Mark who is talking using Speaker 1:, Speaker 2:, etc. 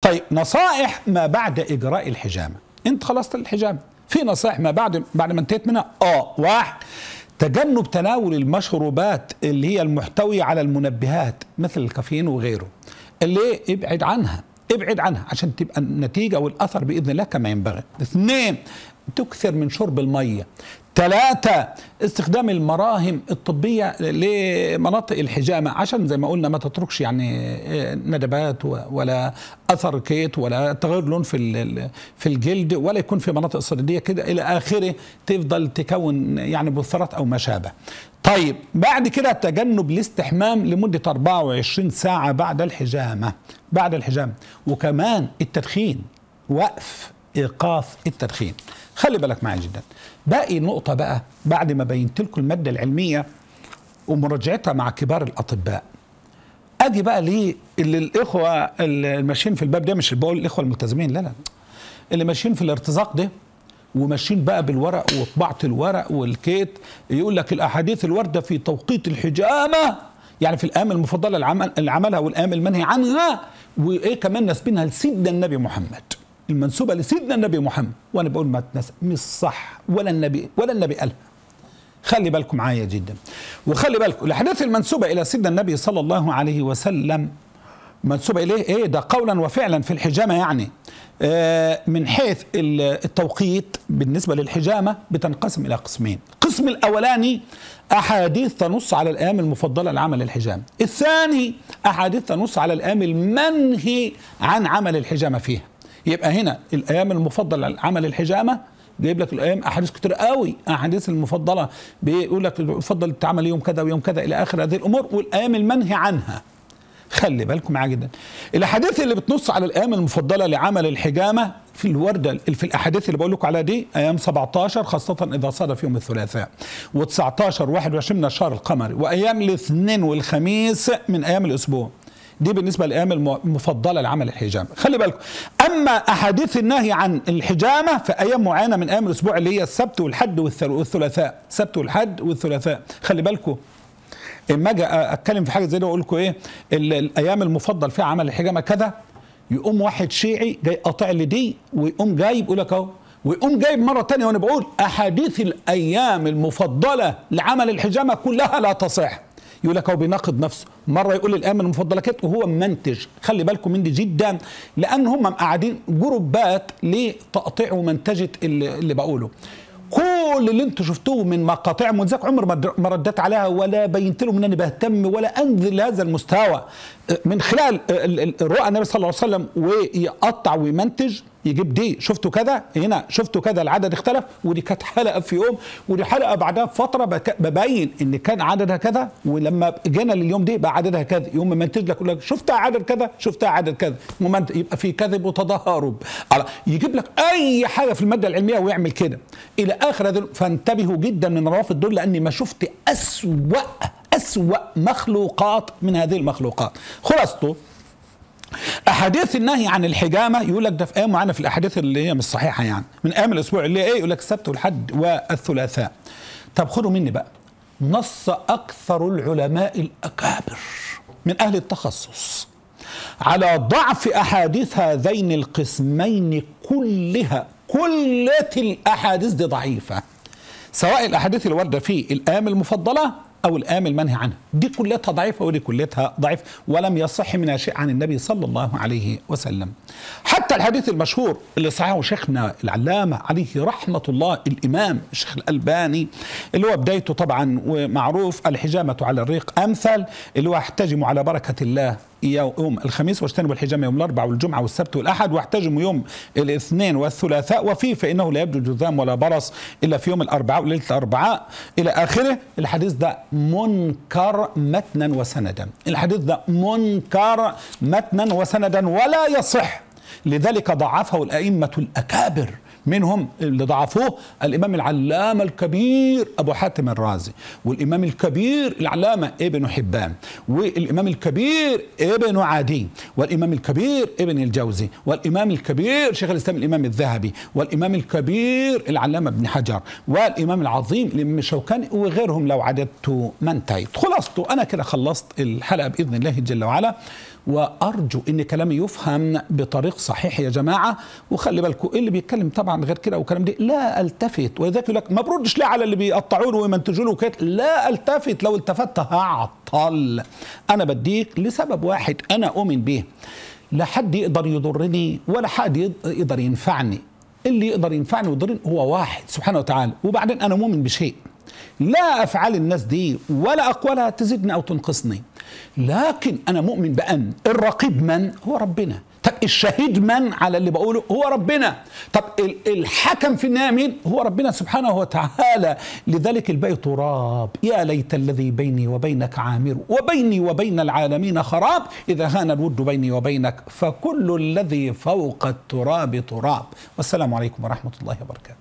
Speaker 1: طيب نصائح ما بعد إجراء الحجامة. أنت خلصت الحجامه في نصائح ما بعد بعد ما انتهيت منها؟ آه واحد تجنب تناول المشروبات اللي هي المحتوية على المنبهات مثل الكافيين وغيره. اللي ابعد عنها ابعد عنها عشان تبقى النتيجة والأثر بإذن الله كما ينبغي. اثنين تكثر من شرب المية. ثلاثة استخدام المراهم الطبية لمناطق الحجامة عشان زي ما قلنا ما تتركش يعني ندبات ولا أثر كيت ولا تغير لون في في الجلد ولا يكون في مناطق صديدية كده إلى آخره تفضل تكون يعني بثرات أو ما شابه. طيب بعد كده تجنب الاستحمام لمدة 24 ساعة بعد الحجامة بعد الحجامة وكمان التدخين وقف إيقاف التدخين. خلي بالك معايا جدا. باقي نقطة بقى بعد ما بينت لكم المادة العلمية ومراجعتها مع كبار الأطباء. أجي بقى ليه اللي الإخوة اللي ماشيين في الباب ده مش بقول الإخوة الملتزمين لا لا اللي ماشيين في الارتزاق ده وماشيين بقى بالورق وطباعة الورق والكيت يقول لك الأحاديث الواردة في توقيت الحجامة يعني في الأيام المفضلة العمل اللي عملها والأيام المنهي عنها وإيه كمان ناسبينها لسيدنا النبي محمد. المنسوبة لسيدنا النبي محمد. وأنا بقول ما تنسى مش صح. ولا النبي ولا النبي قالها خلي بالكم معايا جدا. وخلي بالكم الأحاديث المنسوبة إلى سيدنا النبي صلى الله عليه وسلم منسوبة إليه إيه؟ ده قولا وفعلا في الحجامة يعني. آه من حيث التوقيت بالنسبة للحجامة بتنقسم إلى قسمين. القسم الأولاني أحاديث تنص على الأيام المفضلة لعمل الحجامه الثاني أحاديث تنص على الأيام المنهي عن عمل الحجامة فيها. يبقى هنا الأيام المفضلة لعمل الحجامة جايب لك الأيام أحاديث كتير قوي أحاديث المفضلة بيقول لك يفضل تعمل يوم كذا ويوم كذا إلى آخر هذه الأمور والأيام المنهي عنها. خلي بالكم معايا جدا. الأحاديث اللي بتنص على الأيام المفضلة لعمل الحجامة في الورده في الأحاديث اللي بقول لكم عليها دي أيام 17 خاصة إذا صادف يوم الثلاثاء و19 21 من الشهر القمري وأيام الاثنين والخميس من أيام الأسبوع. دي بالنسبة للايام المفضلة لعمل الحجامة. خلي بالكم. أما أحاديث النهي عن الحجامة في أيام معينة من أيام الأسبوع اللي هي السبت والحد والثلاثاء. السبت والحد والثلاثاء. خلي بالكم. إما أجي أتكلم في حاجة زي دي وأقول لكم إيه؟ الأيام المفضل فيها عمل الحجامة كذا. يقوم واحد شيعي جاي قاطع لي دي ويقوم جايب يقول لك أهو. ويقوم جايب مرة ثانية وأنا بقول أحاديث الأيام المفضلة لعمل الحجامة كلها لا تصح. يقول لك هو بيناقض نفسه. مرة يقول الأيام المفضله كده وهو منتج. خلي بالكم من دي جدا لأن هم قاعدين جروبات لتقطيع ومنتجه اللي, اللي بقوله. كل اللي أنتم شفتوه من مقاطع منذاك عمر ما رديت عليها ولا بينت لهم انني بهتم ولا أنزل لهذا المستوى. من خلال رؤى النبي صلى الله عليه وسلم ويقطع ويمنتج يجيب دي شفتوا كذا؟ هنا شفتوا كذا العدد اختلف ودي كانت حلقة في يوم ودي حلقة بعدها بفترة ببين إن كان عددها كذا ولما جينا لليوم دي بقى عددها كذا يوم منتج لك يقول لك شفتها عدد كذا شفتها عدد كذا يبقى في كذب وتضارب. يجيب لك أي حاجة في المادة العلمية ويعمل كده. إلى آخر فانتبهوا جدا من روافض دول لأني ما شفت اسوا أسوأ مخلوقات من هذه المخلوقات. خلاصته أحاديث النهي عن الحجامة يقول لك ده في أيام معينة في الأحاديث اللي هي مش صحيحة يعني. من أيام الأسبوع اللي هي إيه؟ يقول لك السبت والحد والثلاثاء. طب خدوا مني بقى. نص أكثر العلماء الأكابر من أهل التخصص على ضعف أحاديث هذين القسمين كلها. كل الأحاديث دي ضعيفة. سواء الأحاديث الوارده في الأيام المفضلة أو الأيام المنهي عنها. دي كلتها ضعيفة ودي كلتها ضعيف ولم يصح منها شيء عن النبي صلى الله عليه وسلم. حتى الحديث المشهور اللي صححه شيخنا العلامة عليه رحمة الله الإمام الشيخ الألباني اللي هو بدايته طبعا ومعروف الحجامة على الريق أمثل اللي هو أحتجم على بركة الله يوم الخميس واجتنبوا الحجامة يوم الأربعاء والجمعة والسبت والأحد واحتجموا يوم الاثنين والثلاثاء وفيه فإنه لا يبدو جذام ولا برص إلا في يوم الأربعاء وليلة الأربعاء. إلى آخره الحديث ده منكر متنا وسندا. الحديث ده منكر متنا وسندا ولا يصح لذلك ضعفه الأئمة الأكابر. منهم اللي ضعفوه الإمام العلامة الكبير أبو حاتم الرازي والإمام الكبير العلامة ابن حبان والإمام الكبير ابن عدي والإمام الكبير ابن الجوزي والإمام الكبير شيخ الإسلام الإمام الذهبي والإمام الكبير العلامة ابن حجر والإمام العظيم الامام الشوكاني وغيرهم لو عددت ما انتهيت. خلاصته أنا كده خلصت الحلقة بإذن الله جل وعلا وأرجو إن كلامي يفهم بطريق صحيح يا جماعة. وخلي بالكم اللي بيتكلم طبعا غير كده والكلام دي لا ألتفت. ولذلك يقول لك ما بردش ليه على اللي بيقطعوا له ويمنتجوا له لا ألتفت. لو التفت هعطل. أنا بديك لسبب واحد أنا أؤمن به. لا حد يقدر يضرني ولا حد يقدر ينفعني. اللي يقدر ينفعني ويضرني هو واحد سبحانه وتعالى. وبعدين أنا مؤمن بشيء. لا افعال الناس دي ولا أقوالها تزيدني أو تنقصني. لكن أنا مؤمن بأن الرقيب من؟ هو ربنا. طب الشهيد من على اللي بقوله؟ هو ربنا. طب الحكم في النهاية مين؟ هو ربنا سبحانه وتعالى. لذلك الباقي تراب يا ليت الذي بيني وبينك عامر وبيني وبين العالمين خراب. إذا هان الود بيني وبينك فكل الذي فوق التراب تراب. والسلام عليكم ورحمة الله وبركاته.